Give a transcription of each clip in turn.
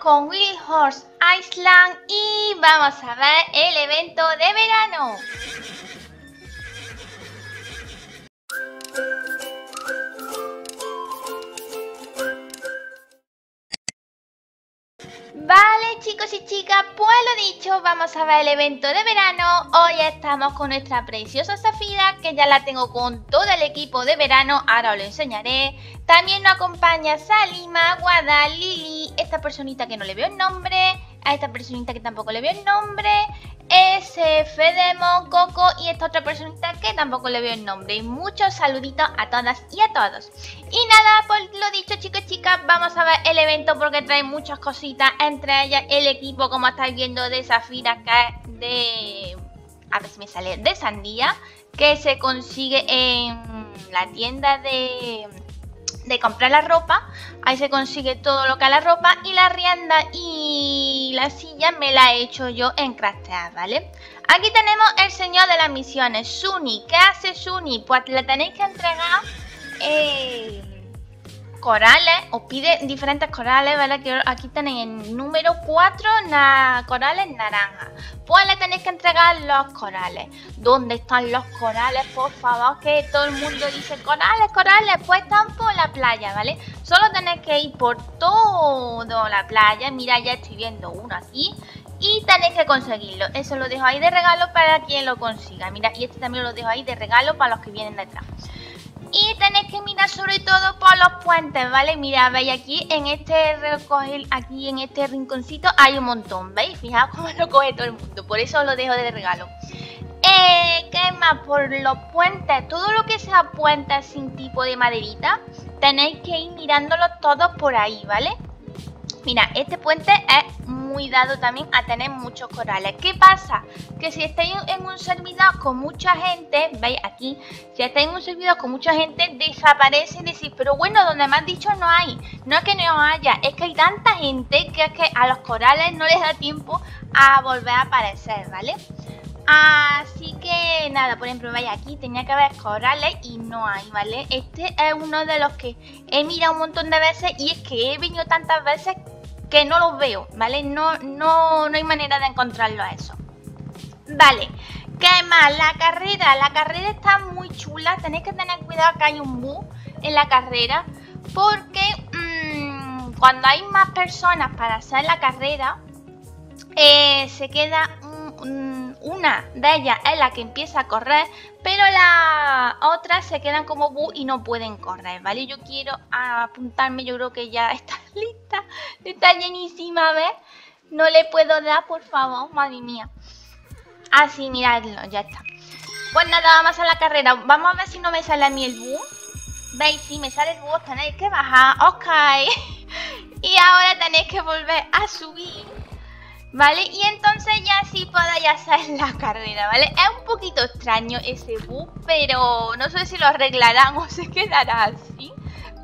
con Willy Horse Island y vamos a ver el evento de verano. Vale chicos y chicas, pues lo dicho, vamos a ver el evento de verano Hoy estamos con nuestra preciosa Zafira, que ya la tengo con todo el equipo de verano Ahora os lo enseñaré También nos acompaña Salima, Guada, Lili, esta personita que no le veo el nombre A esta personita que tampoco le veo el nombre ese Fedemon, Coco y esta otra personita que tampoco le veo el nombre. Y muchos saluditos a todas y a todos. Y nada, por lo dicho chicos y chicas, vamos a ver el evento porque trae muchas cositas. Entre ellas el equipo, como estáis viendo, de Zafira, que de... A ver si me sale, de Sandía. Que se consigue en la tienda de de comprar la ropa. Ahí se consigue todo lo que es la ropa. Y la rienda y la silla me la he hecho yo en Craftear, ¿vale? Aquí tenemos el señor de las misiones, Suni. ¿Qué hace Suni? Pues le tenéis que entregar... Eh, corales, os pide diferentes corales, ¿vale? Que aquí tenéis el número 4 corales naranja. Pues le tenéis que entregar los corales. ¿Dónde están los corales? Por favor, que todo el mundo dice corales, corales, pues están por la playa, ¿vale? Solo tenéis que ir por toda la playa. Mira, ya estoy viendo uno aquí. Y tenéis que conseguirlo. Eso lo dejo ahí de regalo para quien lo consiga. Mira, y este también lo dejo ahí de regalo para los que vienen detrás. Y tenéis que mirar sobre todo por los puentes, ¿vale? Mira, veis aquí en este recoger, aquí en este rinconcito hay un montón, ¿veis? Fijaos cómo lo coge todo el mundo, por eso lo dejo de regalo. Eh, ¿Qué más? Por los puentes, todo lo que sea puentes sin tipo de maderita, tenéis que ir mirándolo todos por ahí, ¿vale? Mira, este puente es muy dado también a tener muchos corales. ¿Qué pasa? Que si estáis en un servidor con mucha gente, veis aquí, si estáis en un servidor con mucha gente, desaparece y decís, pero bueno, donde me has dicho no hay. No es que no haya, es que hay tanta gente que es que a los corales no les da tiempo a volver a aparecer, ¿vale? Así que nada, por ejemplo, veis aquí tenía que haber corales y no hay, ¿vale? Este es uno de los que he mirado un montón de veces y es que he venido tantas veces que no los veo, ¿vale? No, no, no hay manera de encontrarlo a eso. Vale, ¿qué más? La carrera, la carrera está muy chula, tenéis que tener cuidado que hay un bug en la carrera porque mmm, cuando hay más personas para hacer la carrera eh, se queda una de ellas es la que empieza a correr, pero las otras se quedan como bu y no pueden correr, ¿vale? Yo quiero apuntarme, yo creo que ya está lista, está llenísima, ¿ves? No le puedo dar, por favor, madre mía. Así, ah, miradlo, ya está. Pues nada, vamos a la carrera. Vamos a ver si no me sale a mí el bu. ¿Veis? Si me sale el bus tenéis que bajar, ok. y ahora tenéis que volver a subir ¿Vale? Y entonces ya sí podéis hacer la carrera, ¿vale? Es un poquito extraño ese bug, pero no sé si lo arreglarán o se quedará así.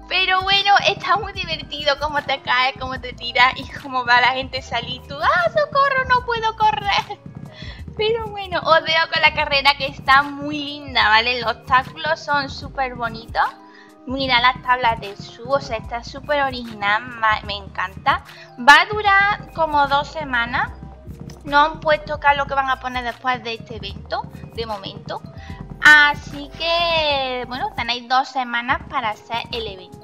Pero bueno, está muy divertido cómo te caes, cómo te tiras y cómo va la gente salir. Tú, ¡ah, socorro, no puedo correr! Pero bueno, os veo con la carrera que está muy linda, ¿vale? Los obstáculos son súper bonitos. Mira las tablas de su, o sea, está súper original, me encanta. Va a durar como dos semanas. No han puesto acá lo que van a poner después de este evento, de momento. Así que, bueno, tenéis dos semanas para hacer el evento.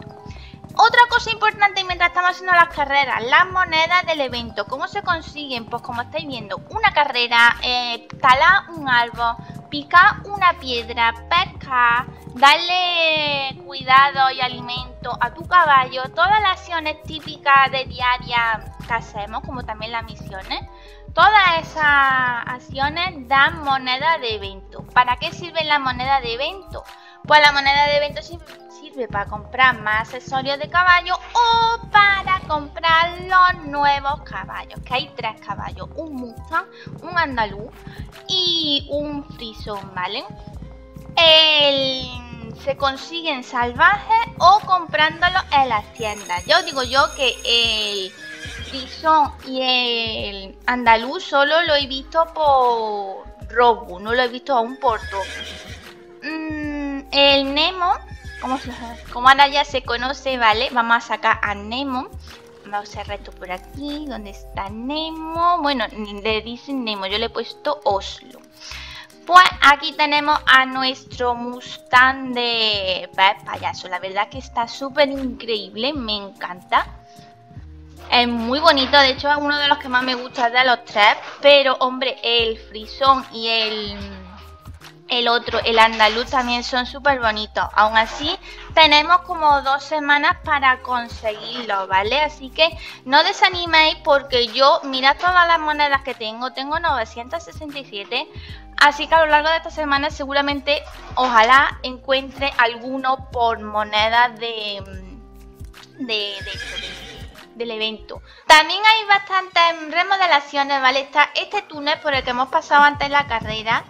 Otra cosa importante mientras estamos haciendo las carreras, las monedas del evento. ¿Cómo se consiguen? Pues como estáis viendo, una carrera, eh, talar un árbol, picar una piedra, pescar, darle cuidado y alimento a tu caballo, todas las acciones típicas de diaria que hacemos, como también las misiones, todas esas acciones dan moneda de evento. ¿Para qué sirve la moneda de evento? Pues la moneda de evento sirve para comprar más accesorios de caballo o para comprar los nuevos caballos, que hay tres caballos, un Mustang, un andaluz y un frisón, ¿vale? se consiguen salvajes o comprándolos en las tiendas. Yo digo yo que el frisón y el andaluz solo lo he visto por Robu, no lo he visto aún por todo. El Nemo, como, como ahora ya se conoce, ¿vale? Vamos a sacar a Nemo, Vamos a esto por aquí. ¿Dónde está Nemo? Bueno, le dicen Nemo. Yo le he puesto Oslo. Pues aquí tenemos a nuestro Mustang de payaso. La verdad que está súper increíble. Me encanta. Es muy bonito. De hecho es uno de los que más me gusta de los tres. Pero hombre, el frisón y el el otro, el andaluz, también son súper bonitos. Aún así, tenemos como dos semanas para conseguirlo, ¿vale? Así que no desaniméis porque yo, mirad todas las monedas que tengo, tengo 967. Así que a lo largo de esta semana seguramente, ojalá encuentre alguno por moneda de, de, del evento. También hay bastantes remodelaciones, ¿vale? Está este túnel por el que hemos pasado antes la carrera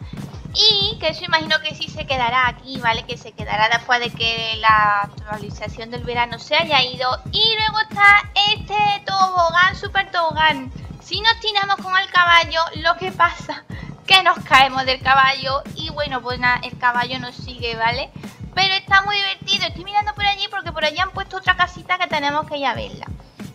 y que eso imagino que sí se quedará aquí, ¿vale? Que se quedará después de que la actualización del verano se haya ido. Y luego está este tobogán, super tobogán. Si nos tiramos con el caballo, lo que pasa que nos caemos del caballo y bueno, pues nada, el caballo nos sigue, ¿vale? Pero está muy divertido. Estoy mirando por allí porque por allí han puesto otra casita que tenemos que ir a verla.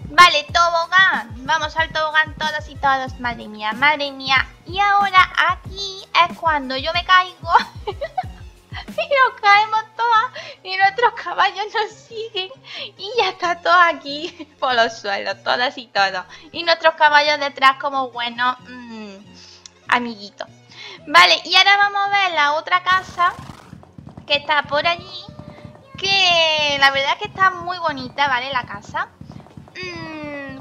Vale, tobogán. Vamos al tobogán todas y todos. Madre mía, madre mía. Y ahora aquí es cuando yo me caigo. y nos caemos todas. Y nuestros caballos nos siguen. Y ya está todo aquí por los suelos. Todas y todos. Y nuestros caballos detrás como buenos mmm, amiguitos. Vale, y ahora vamos a ver la otra casa que está por allí. Que la verdad es que está muy bonita, ¿vale? La casa.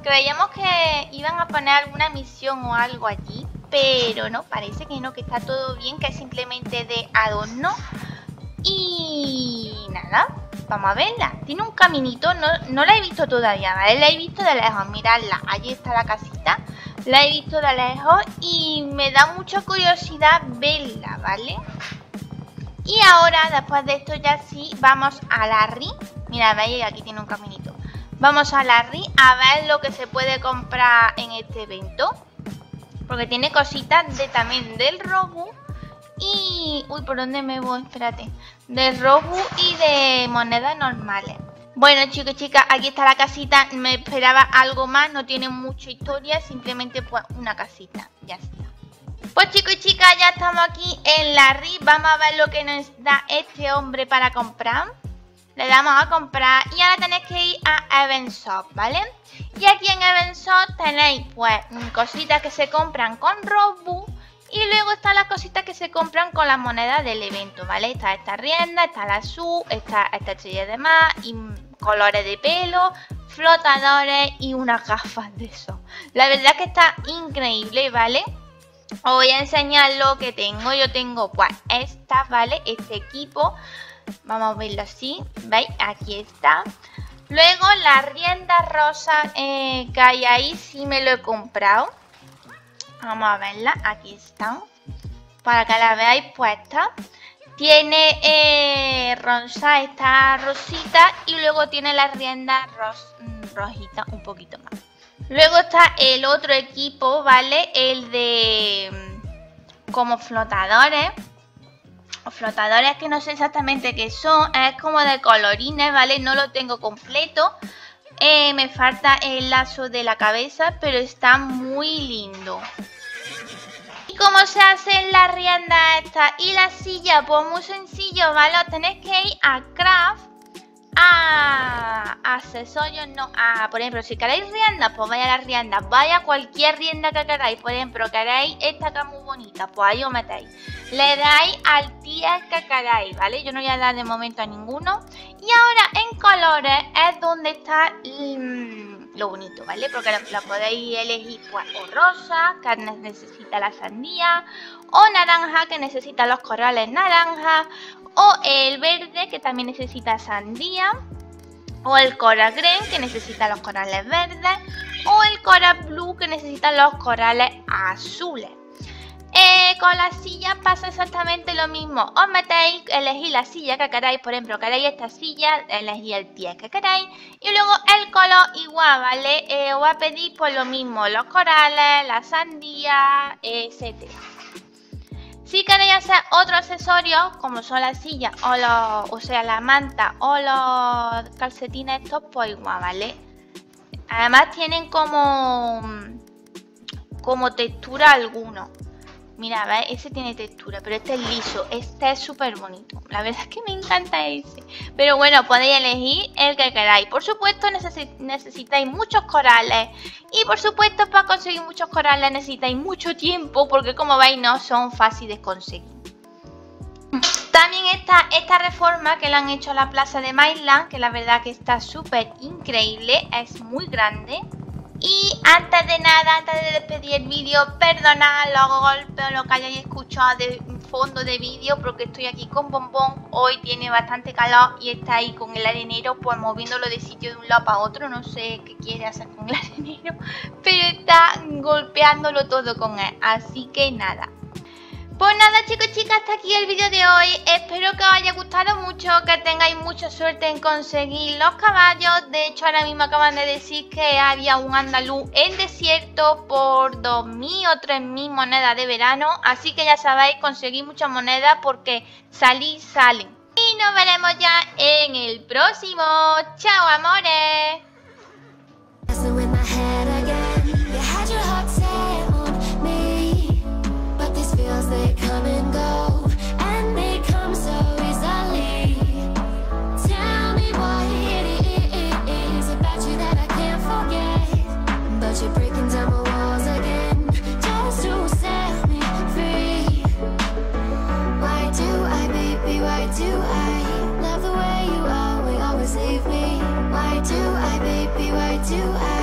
Mmm, creíamos que iban a poner alguna misión o algo allí, pero no, parece que no, que está todo bien, que es simplemente de adorno. Y nada, vamos a verla. Tiene un caminito, no, no la he visto todavía, ¿vale? La he visto de lejos, miradla, allí está la casita. La he visto de lejos y me da mucha curiosidad verla, ¿vale? Y ahora, después de esto ya sí, vamos a la RI. Mira, veis, aquí tiene un caminito. Vamos a la RI a ver lo que se puede comprar en este evento. Porque tiene cositas de también del Robu y... Uy, ¿por dónde me voy? Espérate. Del Robu y de monedas normales. Bueno chicos y chicas, aquí está la casita. Me esperaba algo más, no tiene mucha historia, simplemente pues una casita. Ya está. Pues chicos y chicas, ya estamos aquí en la RI. Vamos a ver lo que nos da este hombre para comprar le damos a comprar y ahora tenéis que ir a Event Shop, ¿vale? Y aquí en Event Shop tenéis pues cositas que se compran con Robux y luego están las cositas que se compran con las monedas del evento, ¿vale? Está esta rienda, está la azul, está esta estrella de más y colores de pelo, flotadores y unas gafas de eso. La verdad que está increíble, ¿vale? Os voy a enseñar lo que tengo. Yo tengo pues esta, ¿vale? Este equipo Vamos a verlo así. ¿Veis? Aquí está. Luego la rienda rosa eh, que hay ahí sí me lo he comprado. Vamos a verla. Aquí está. Para que la veáis puesta. Tiene eh, rosa, esta rosita. Y luego tiene la rienda rojita un poquito más. Luego está el otro equipo, ¿vale? El de mm, como flotadores flotadores que no sé exactamente qué son, es como de colorines, ¿vale? No lo tengo completo. Eh, me falta el lazo de la cabeza, pero está muy lindo. ¿Y cómo se hace la rienda esta? Y la silla, pues muy sencillo, ¿vale? Tenéis que ir a Craft a accesorios, no, a, por ejemplo, si queréis rienda, pues vaya a la rienda, vaya cualquier rienda que queráis, por ejemplo, queréis esta que es muy bonita, pues ahí os metéis. Le dais al tía que queráis, ¿vale? Yo no voy a dar de momento a ninguno. Y ahora en colores es donde está mm, lo bonito, ¿vale? Porque la, podéis elegir pues o rosa, que necesita la sandía, o naranja, que necesita los corales naranja, o el verde que también necesita sandía, o el coral green que necesita los corales verdes, o el coral blue que necesita los corales azules. Eh, con la silla pasa exactamente lo mismo. Os metéis, elegís la silla que queráis, por ejemplo, queréis esta silla, elegís el pie que queráis. Y luego el color igual, ¿vale? Eh, os va a pedir por lo mismo, los corales, la sandía, etcétera. Si queréis hacer otro accesorio, como son las sillas, o, los, o sea, la manta o los calcetines estos, pues igual, ¿vale? Además tienen como, como textura alguno. Mira, ¿ves? ese tiene textura, pero este es liso. Este es súper bonito. La verdad es que me encanta ese. Pero bueno, podéis elegir el que queráis. Por supuesto, necesitáis muchos corales. Y por supuesto, para conseguir muchos corales necesitáis mucho tiempo. Porque como veis, no son fáciles de conseguir. También está esta reforma que le han hecho a la plaza de Mainland. Que la verdad que está súper increíble. Es muy grande. Y antes de nada, antes de despedir el vídeo, perdonad los golpes o lo que hayáis escuchado de fondo de vídeo porque estoy aquí con Bombón. Hoy tiene bastante calor y está ahí con el arenero, pues moviéndolo de sitio de un lado para otro. No sé qué quiere hacer con el arenero, pero está golpeándolo todo con él. Así que nada, pues nada chicos chicas, hasta aquí el vídeo de hoy. Espero que os haya gustado mucho, que tengáis mucha suerte en conseguir los caballos. De hecho, ahora mismo acaban de decir que había un andaluz en desierto por 2.000 o 3.000 monedas de verano. Así que ya sabéis, conseguir muchas monedas porque salí, salen. Y nos veremos ya en el próximo. ¡Chao, amores! do I?